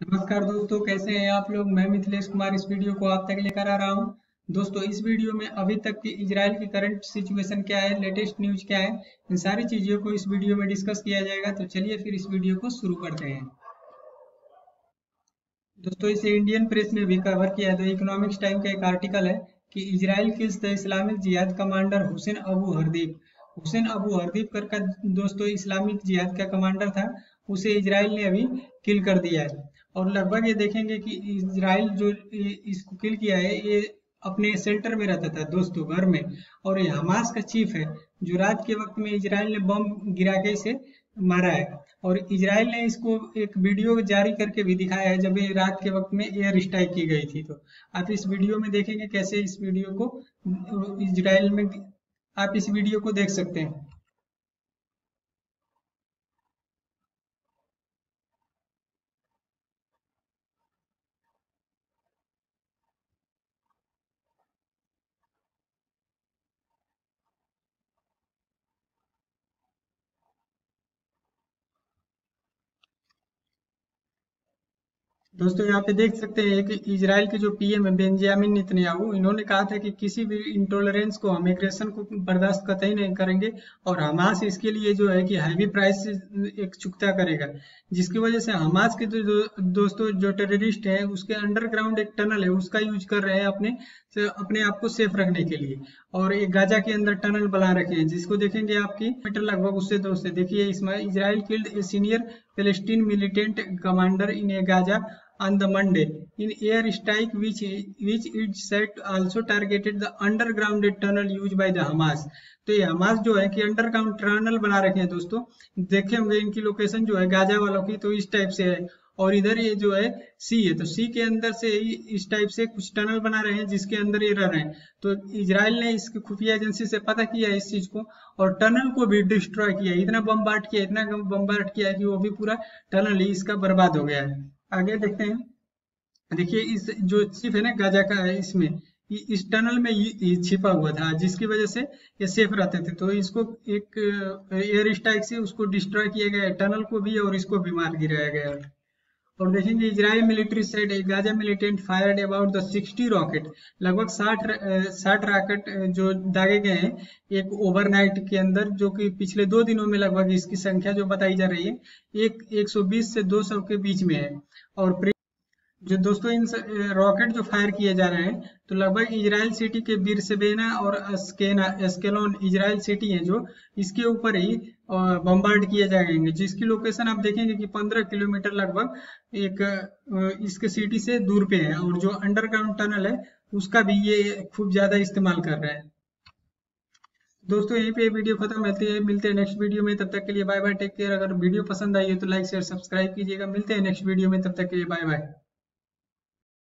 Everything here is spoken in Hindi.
नमस्कार दोस्तों, कैसे हैं आप लोग? मैं मिथिलेश कुमार इस वीडियो को आप तक लेकर आ रहा हूँ। दोस्तों, इस वीडियो में अभी तक की इजराइल की करंट सिचुएशन क्या है लेटेस्ट न्यूज़ क्या है, इन सारी चीज़ों को इस वीडियो में डिस्कस किया जाएगा। तो चलिए फिर इस वीडियो को शुरू करते हैं। दोस्तों, इसे इंडियन प्रेस में भी कवर किया है। तो इकोनॉमिक्स टाइम का एक आर्टिकल है कि Israel kills the Islamic jihad commander Hussein Abu Hardeep. Hussain Abu Hardeep कर का दोस्तों, इस्लामिक जिहाद का कमांडर था। उसे इसराइल ने अभी किल कर दिया है। और लगभग ये देखेंगे कि इसराइल जो इसको किल किया है, ये अपने सेंटर में रहता था, दोस्तों, घर में। और ये हमास का चीफ है, जो रात के वक्त में इसराइल ने बम गिरा के इसे मारा है। और इसराइल ने इसको एक वीडियो जारी करके भी दिखाया है, जब ये रात के वक्त में एयर स्ट्राइक की गई थी। तो आप इस वीडियो में देखेंगे कैसे इस वीडियो को इसराइल में आप इस वीडियो को देख सकते हैं। दोस्तों, यहाँ पे देख सकते हैं कि इजराइल के जो पीएम है, बेंजामिन नेतन्याहू, इन्होंने कहा था कि किसी भी इंटॉलरेंस को हम एग्रेशन को बर्दाश्त कतई नहीं करेंगे और हमास इसके लिए जो है कि हैवी प्राइस एक चुकता करेगा, जिसकी वजह से हमास के जो दोस्तों, जो टेररिस्ट है, उसके अंडरग्राउंड एक टनल है, उसका यूज़ कर रहे हैं अपने अपने आप को सेफ़ रखने के लिए और एक गाजा के अंदर टनल बना रखे हैं, जिसको देखेंगे आपकी मीटर लगभग उससे दोस्तों देखिए, इसमें Israel killed a senior Palestine militant commander in Gaza on the Monday in air strike which which it said also targeted the underground tunnel used by the Hamas. तो ये हमास जो है कि अंडरग्राउंड टनल बना रखे हैं दोस्तों देखे होंगे इनकी लोकेशन जो है गाजा वालों की तो इस टाइप से है और इधर ये जो है सी है तो सी के अंदर से इस टाइप से कुछ टनल बना रहे हैं, जिसके अंदर ये रह रहे हैं। तो इसराइल ने इसकी खुफिया एजेंसी से पता किया इस चीज़ को, और टनल को भी डिस्ट्रॉय किया इतना बम्बार्ट किया, इतना बम्बार्ट किया कि वो भी पूरा टनल ही इसका बर्बाद हो गया है। आगे देखते हैं। देखिए, इस जो चिप है ना गाजा का है, इसमें इस टनल में छिपा हुआ था, जिसकी वजह से ये सेफ़ रहते थे। तो इसको एक एयर स्ट्राइक से उसको डिस्ट्रॉय किया गया टनल को भी और इसको भी मार गिराया गया और देखेंगे Israel military set Gaza militant fired about the 60 rocket लगभग 60 60 रॉकेट जो दागे गए हैं, एक ओवरनाइट के अंदर, जो कि पिछले दो दिनों में लगभग इसकी संख्या जो बताई जा रही है, एक 120 से 200 के बीच में है। और जो दोस्तों इन रॉकेट जो फायर किए जा रहे हैं तो लगभग इजराइल सिटी के बीर सेबेना और एस्केलोन इजराइल सिटी है जो इसके ऊपर ही बम्बार्ड किए जाएँगे। जिसकी लोकेशन आप देखेंगे कि 15 किलोमीटर लगभग एक इसके सिटी से दूर पे है और जो अंडरग्राउंड टनल है, उसका भी ये खूब ज़्यादा इस्तेमाल कर रहे हैं। दोस्तों, यहीं पे वीडियो खत्म रहती है, मिलते हैं नेक्स्ट वीडियो में। तब तक के लिए बाय बाय टेक केयर अगर वीडियो पसंद आई है तो लाइक शेयर सब्सक्राइब कीजिएगा। मिलते हैं नेक्स्ट वीडियो में। तब तक के लिए बाय बाय